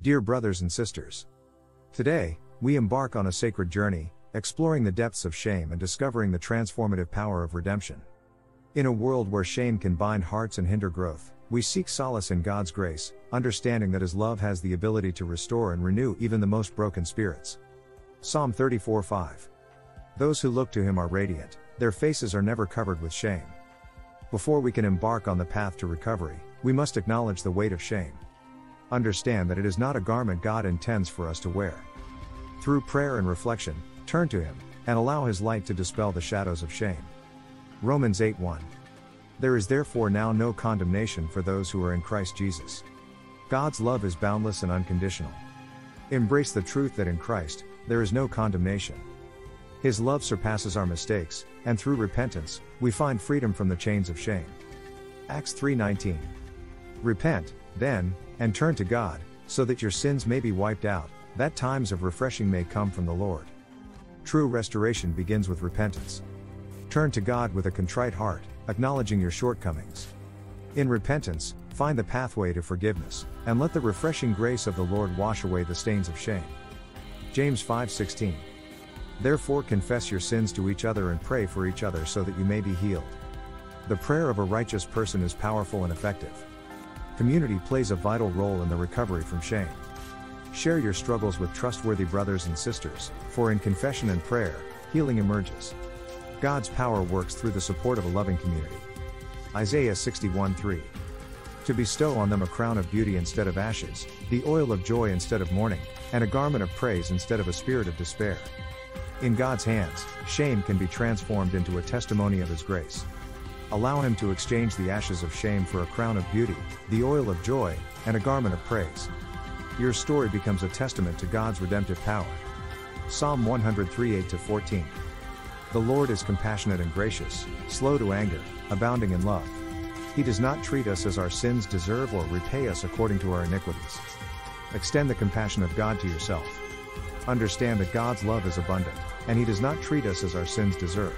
Dear brothers and sisters, today, we embark on a sacred journey, exploring the depths of shame and discovering the transformative power of redemption. In a world where shame can bind hearts and hinder growth, we seek solace in God's grace, understanding that His love has the ability to restore and renew even the most broken spirits. Psalm 34 5. Those who look to Him are radiant, their faces are never covered with shame. Before we can embark on the path to recovery, we must acknowledge the weight of shame. Understand that it is not a garment God intends for us to wear. Through prayer and reflection, turn to Him, and allow His light to dispel the shadows of shame. Romans 8 1. There is therefore now no condemnation for those who are in Christ Jesus. God's love is boundless and unconditional. Embrace the truth that in Christ, there is no condemnation. His love surpasses our mistakes, and through repentance, we find freedom from the chains of shame. Acts 3:19. Repent, then, and turn to God, so that your sins may be wiped out, that times of refreshing may come from the Lord. True restoration begins with repentance. Turn to God with a contrite heart, acknowledging your shortcomings. In repentance, find the pathway to forgiveness, and let the refreshing grace of the Lord wash away the stains of shame. James 5:16. Therefore confess your sins to each other and pray for each other so that you may be healed. The prayer of a righteous person is powerful and effective. Community plays a vital role in the recovery from shame. Share your struggles with trustworthy brothers and sisters, for in confession and prayer, healing emerges. God's power works through the support of a loving community. Isaiah 61 3. To bestow on them a crown of beauty instead of ashes, the oil of joy instead of mourning, and a garment of praise instead of a spirit of despair. In God's hands, shame can be transformed into a testimony of His grace. Allow Him to exchange the ashes of shame for a crown of beauty, the oil of joy, and a garment of praise. Your story becomes a testament to God's redemptive power. Psalm 103 8 14. The Lord is compassionate and gracious, slow to anger, abounding in love. He does not treat us as our sins deserve or repay us according to our iniquities. Extend the compassion of God to yourself. Understand that God's love is abundant, and He does not treat us as our sins deserve.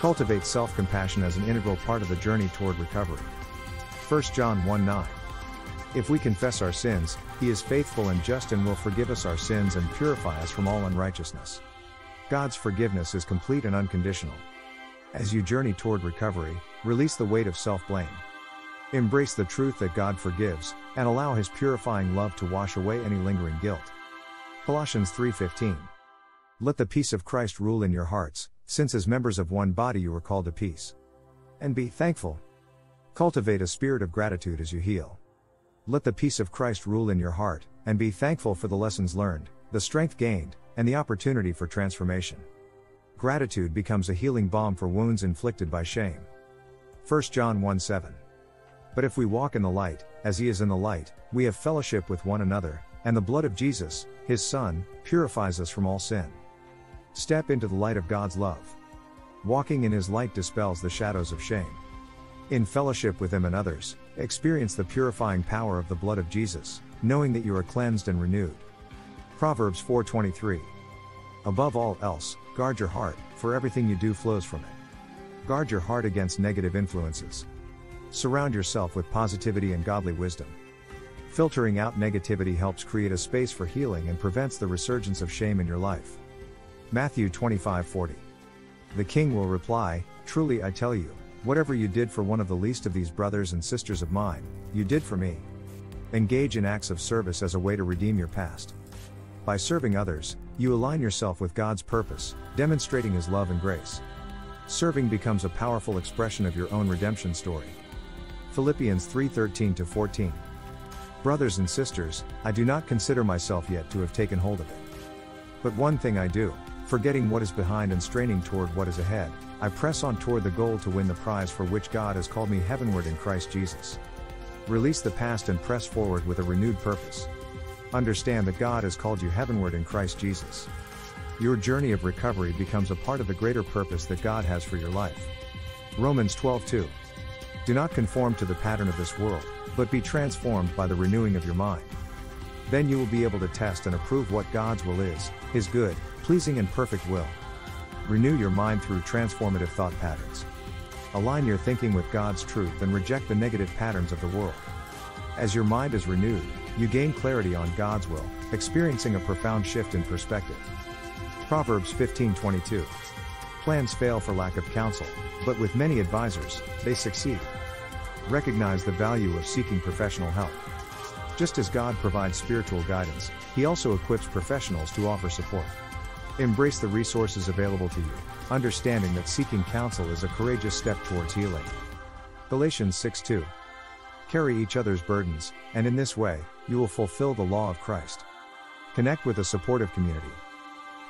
Cultivate self compassion as an integral part of the journey toward recovery. 1 John 1 9. If we confess our sins, He is faithful and just and will forgive us our sins and purify us from all unrighteousness. God's forgiveness is complete and unconditional. As you journey toward recovery, release the weight of self blame. Embrace the truth that God forgives, and allow His purifying love to wash away any lingering guilt. Colossians 3:15. Let the peace of Christ rule in your hearts, since as members of one body you are called to peace. And be thankful. Cultivate a spirit of gratitude as you heal. Let the peace of Christ rule in your heart, and be thankful for the lessons learned, the strength gained, and the opportunity for transformation. Gratitude becomes a healing balm for wounds inflicted by shame. 1 John 1 7. But if we walk in the light, as he is in the light, we have fellowship with one another, and the blood of Jesus, his Son, purifies us from all sin. Step into the light of God's love. Walking in his light dispels the shadows of shame. In fellowship with him and others, experience the purifying power of the blood of Jesus, knowing that you are cleansed and renewed. Proverbs 4:23. Above all else, guard your heart, for everything you do flows from it. Guard your heart against negative influences. Surround yourself with positivity and godly wisdom. Filtering out negativity helps create a space for healing and prevents the resurgence of shame in your life. Matthew 25:40. The king will reply, Truly I tell you, whatever you did for one of the least of these brothers and sisters of mine, you did for me. Engage in acts of service as a way to redeem your past. By serving others, you align yourself with God's purpose, demonstrating His love and grace. Serving becomes a powerful expression of your own redemption story. Philippians 3:13 14. Brothers and sisters, I do not consider myself yet to have taken hold of it. But one thing I do, forgetting what is behind and straining toward what is ahead, I press on toward the goal to win the prize for which God has called me heavenward in Christ Jesus. Release the past and press forward with a renewed purpose. Understand that God has called you heavenward in Christ Jesus. Your journey of recovery becomes a part of the greater purpose that God has for your life. Romans 12:2. Do not conform to the pattern of this world, but be transformed by the renewing of your mind. Then you will be able to test and approve what God's will is, his good, pleasing and perfect will. Renew your mind through transformative thought patterns. Align your thinking with God's truth and reject the negative patterns of the world. As your mind is renewed, you gain clarity on God's will, experiencing a profound shift in perspective. Proverbs 15:22. Plans fail for lack of counsel, but with many advisors, they succeed. Recognize the value of seeking professional help. Just as God provides spiritual guidance, He also equips professionals to offer support. Embrace the resources available to you, understanding that seeking counsel is a courageous step towards healing. Galatians 6:2. Carry each other's burdens, and in this way, you will fulfill the law of Christ. Connect with a supportive community.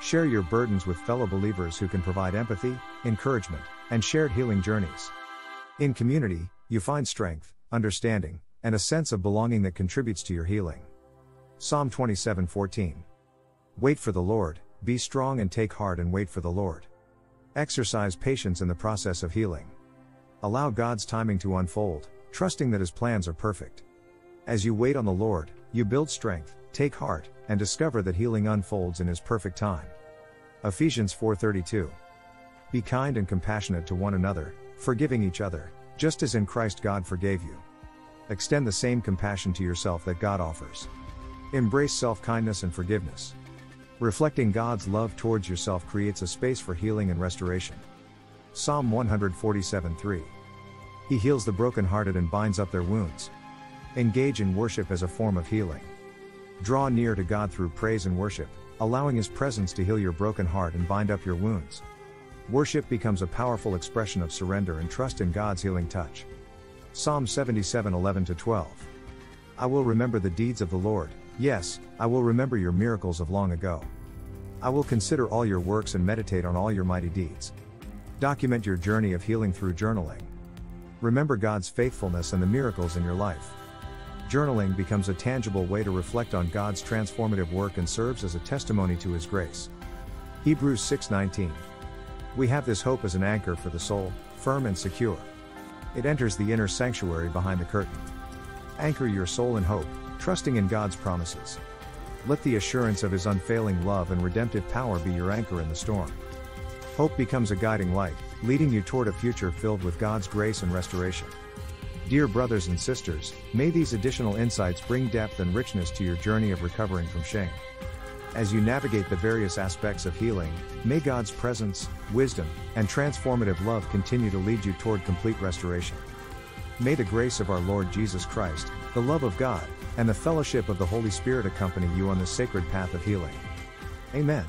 Share your burdens with fellow believers who can provide empathy, encouragement, and shared healing journeys. In community, you find strength, understanding, and a sense of belonging that contributes to your healing. Psalm 27:14. Wait for the Lord, be strong and take heart and wait for the Lord. Exercise patience in the process of healing. Allow God's timing to unfold, trusting that His plans are perfect. As you wait on the Lord, you build strength, take heart, and discover that healing unfolds in His perfect time. Ephesians 4:32. Be kind and compassionate to one another, forgiving each other, just as in Christ God forgave you. Extend the same compassion to yourself that God offers. Embrace self-kindness and forgiveness. Reflecting God's love towards yourself creates a space for healing and restoration. Psalm 147:3. He heals the brokenhearted and binds up their wounds. Engage in worship as a form of healing. Draw near to God through praise and worship, allowing His presence to heal your broken heart and bind up your wounds. Worship becomes a powerful expression of surrender and trust in God's healing touch. Psalm 77 11 12. I will remember the deeds of the Lord, yes, I will remember your miracles of long ago. I will consider all your works and meditate on all your mighty deeds. Document your journey of healing through journaling. Remember God's faithfulness and the miracles in your life. Journaling becomes a tangible way to reflect on God's transformative work and serves as a testimony to his grace. Hebrews 6:19. We have this hope as an anchor for the soul, firm and secure. It enters the inner sanctuary behind the curtain. Anchor your soul in hope, trusting in God's promises. Let the assurance of his unfailing love and redemptive power be your anchor in the storm. Hope becomes a guiding light, leading you toward a future filled with God's grace and restoration. Dear brothers and sisters, may these additional insights bring depth and richness to your journey of recovering from shame. As you navigate the various aspects of healing, may God's presence, wisdom, and transformative love continue to lead you toward complete restoration. May the grace of our Lord Jesus Christ, the love of God, and the fellowship of the Holy Spirit accompany you on this sacred path of healing. Amen.